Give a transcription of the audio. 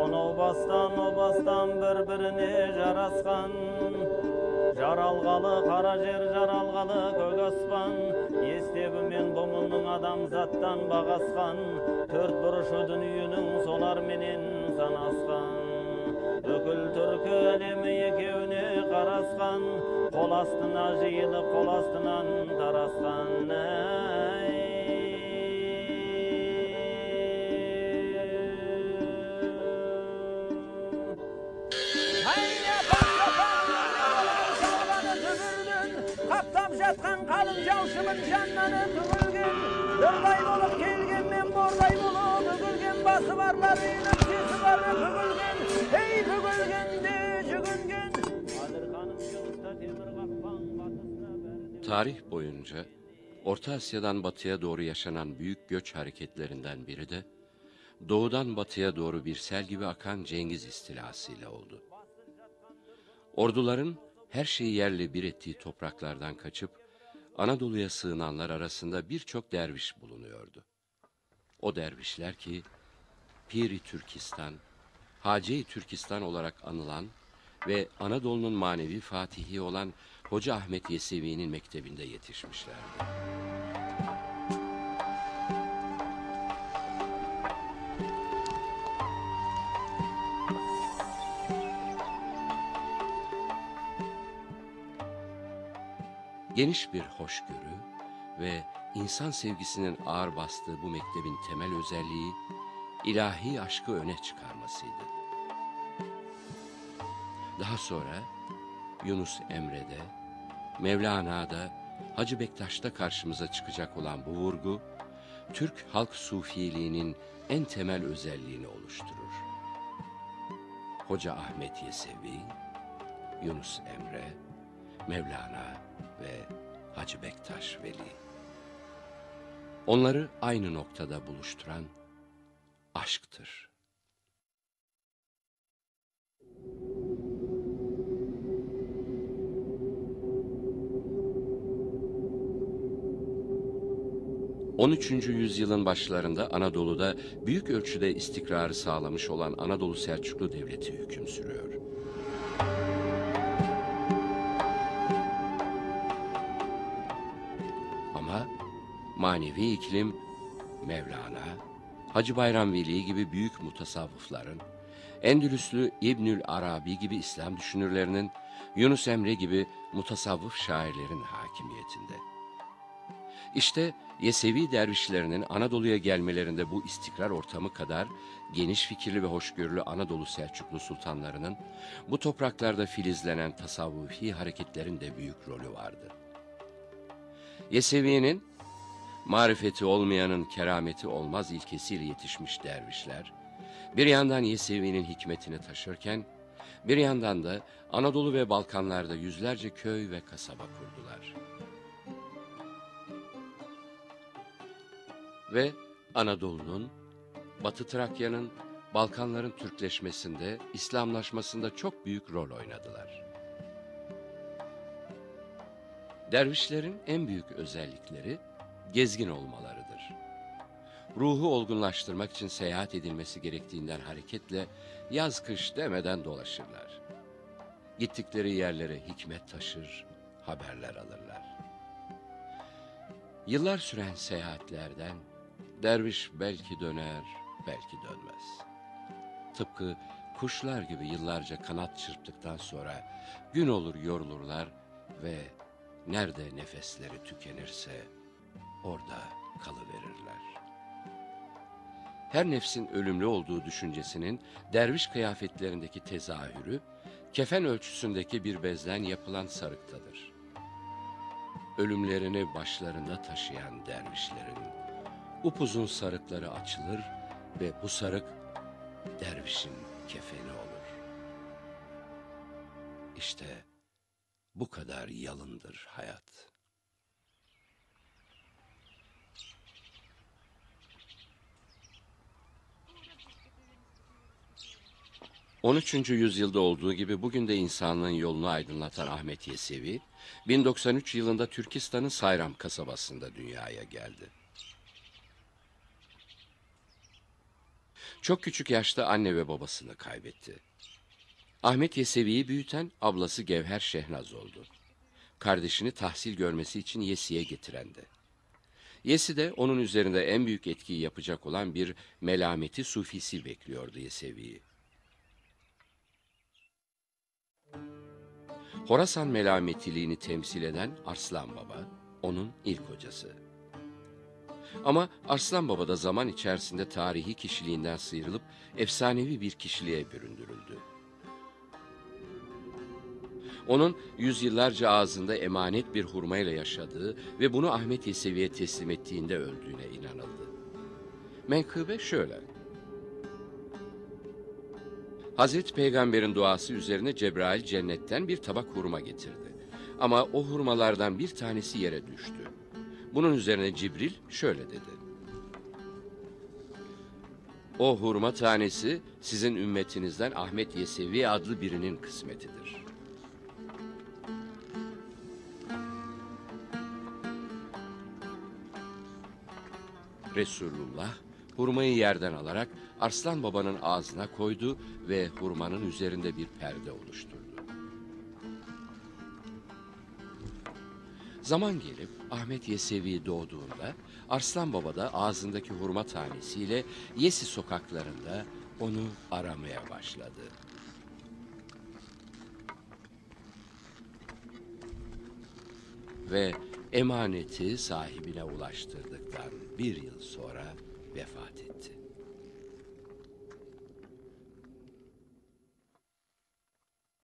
Анау бастан о бастан бір-біріне жарасқан. Жаралғалы қара жер жаралғалы көк аспан. Естебі мен бұмының адамзаттан бағасқан. Төрт бұрышы дүниенің соларменен санасқан. Бүкіл түркі әлемі екеуіне қарасқан. Қол астына жиылып қол астынан тарасқан. жатқан қалың жаушымын жаннаны түгілген Дырдай болып келген мен бордай болып үгілген Басы барлар үйінің сесі бар бүгілген Ей бүгілгенде жүгінген Адырханым yolda temir kappan batısına berde Tarih boyunca Orta Asya'dan batıya doğru yaşanan büyük göç hareketlerinden biri de doğudan batıya doğru bir sel gibi akan Cengiz istilasıyla oldu. Orduların her şeyi yerle bir ettiği topraklardan kaçıp Anadolu'ya sığınanlar arasında birçok derviş bulunuyordu. O dervişler ki Piri Türkistan, Hace-i Türkistan olarak anılan ve Anadolu'nun manevi fatihi olan Hoca Ahmet Yesevi'nin mektebinde yetişmişlerdi. Geniş bir hoşgörü ve insan sevgisinin ağır bastığı bu mektebin temel özelliği ilahi aşkı öne çıkarmasıydı. Daha sonra Yunus Emre'de, Mevlana'da, Hacı Bektaş'ta karşımıza çıkacak olan bu vurgu, Türk halk sufiliğinin en temel özelliğini oluşturur. Hoca Ahmet Yesevi, Yunus Emre, Mevlana ve Hacı Bektaş Veli. Onları aynı noktada buluşturan aşktır. On üçüncü yüzyılın başlarında Anadolu'da büyük ölçüde istikrarı sağlamış olan Anadolu Selçuklu Devleti hüküm sürüyor. Manevi iklim Mevlana, Hacı Bayram Veli gibi büyük mutasavvıfların, Endülüslü İbnül Arabi gibi İslam düşünürlerinin, Yunus Emre gibi mutasavvıf şairlerin hakimiyetinde. İşte Yesevi dervişlerinin Anadolu'ya gelmelerinde bu istikrar ortamı kadar geniş fikirli ve hoşgörülü Anadolu Selçuklu sultanlarının bu topraklarda filizlenen tasavvufi hareketlerin de büyük rolü vardı. Yesevi'nin marifeti olmayanın kerameti olmaz ilkesiyle yetişmiş dervişler, bir yandan Yesevi'nin hikmetini taşırken, bir yandan da Anadolu ve Balkanlarda yüzlerce köy ve kasaba kurdular. Ve Anadolu'nun, Batı Trakya'nın, Balkanların Türkleşmesinde, İslamlaşmasında çok büyük rol oynadılar. Dervişlerin en büyük özellikleri gezgin olmalarıdır. Ruhu olgunlaştırmak için seyahat edilmesi gerektiğinden hareketle yaz kış demeden dolaşırlar. Gittikleri yerlere hikmet taşır, haberler alırlar. Yıllar süren seyahatlerden derviş belki döner, belki dönmez. Tıpkı kuşlar gibi yıllarca kanat çırptıktan sonra gün olur yorulurlar ve nerede nefesleri tükenirse orada kalıverirler. Her nefsin ölümlü olduğu düşüncesinin derviş kıyafetlerindeki tezahürü, kefen ölçüsündeki bir bezden yapılan sarıktadır. Ölümlerini başlarında taşıyan dervişlerin upuzun sarıkları açılır ve bu sarık dervişin kefeni olur. İşte bu kadar yalındır hayat. On üçüncü yüzyılda olduğu gibi bugün de insanlığın yolunu aydınlatan Ahmet Yesevi, 1093 yılında Türkistan'ın Sayram kasabasında dünyaya geldi. Çok küçük yaşta anne ve babasını kaybetti. Ahmet Yesevi'yi büyüten ablası Gevher Şehnaz oldu. Kardeşini tahsil görmesi için Yesi'ye getirendi. Yesi de onun üzerinde en büyük etkiyi yapacak olan bir melameti sufisi bekliyordu Yesevi'yi. Horasan melametiliğini temsil eden Arslan Baba, onun ilk hocası. Ama Arslan Baba da zaman içerisinde tarihi kişiliğinden sıyrılıp efsanevi bir kişiliğe büründürüldü. Onun yüzyıllarca ağzında emanet bir hurmayla yaşadığı ve bunu Ahmet Yesevi'ye teslim ettiğinde öldüğüne inanıldı. Menkıbe şöyle. Hazreti Peygamber'in duası üzerine Cebrail cennetten bir tabak hurma getirdi. Ama o hurmalardan bir tanesi yere düştü. Bunun üzerine Cibril şöyle dedi. O hurma tanesi sizin ümmetinizden Ahmet Yesevi adlı birinin kısmetidir. Resulullah hurmayı yerden alarak Arslan Baba'nın ağzına koydu ve hurmanın üzerinde bir perde oluşturdu. Zaman gelip Ahmet Yesevi doğduğunda Arslan Baba da ağzındaki hurma tanesiyle Yesi sokaklarında onu aramaya başladı. Ve emaneti sahibine ulaştırdıktan bir yıl sonra vefat etti.